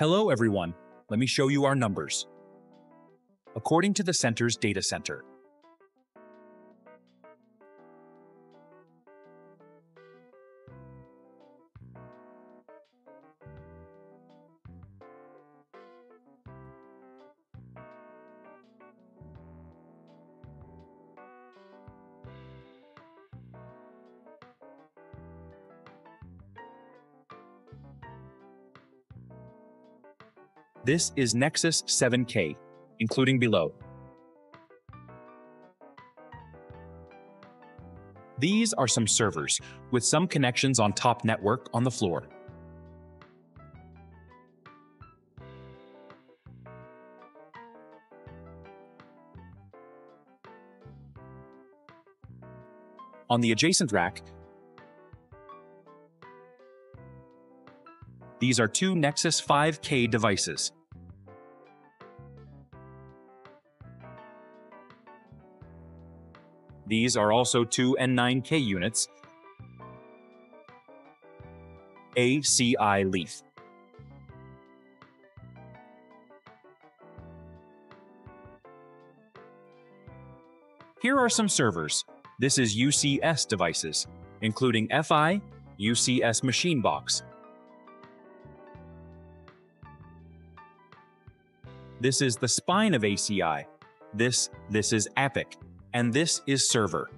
Hello, everyone. Let me show you our numbers. According to the center's data center, This is Nexus 7K, including below. These are some servers, with some connections on top network on the floor. On the adjacent rack, these are two Nexus 5K devices. These are also two N9K units, ACI Leaf. Here are some servers. This is UCS devices, including FI, UCS Machine Box. This is the spine of ACI. This, this is APIC, and this is server.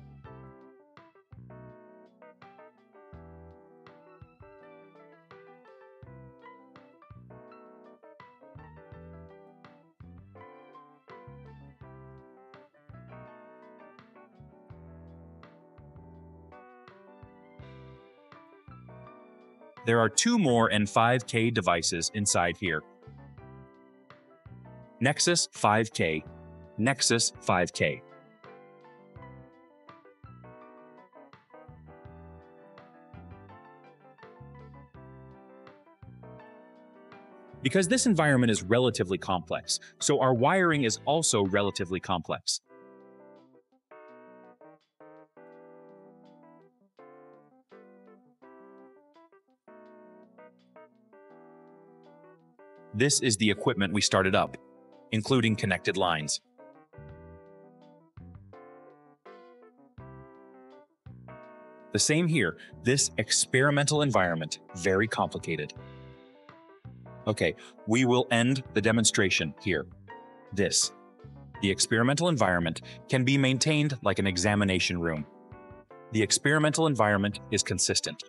There are two more N5K devices inside here. Nexus 5K, Nexus 5K. Because this environment is relatively complex, so our wiring is also relatively complex. This is the equipment we started up, including connected lines. The same here, this experimental environment, very complicated. Okay, we will end the demonstration here. This, the experimental environment, can be maintained like an examination room. The experimental environment is consistent.